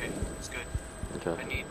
Okay, it's good. Okay. I need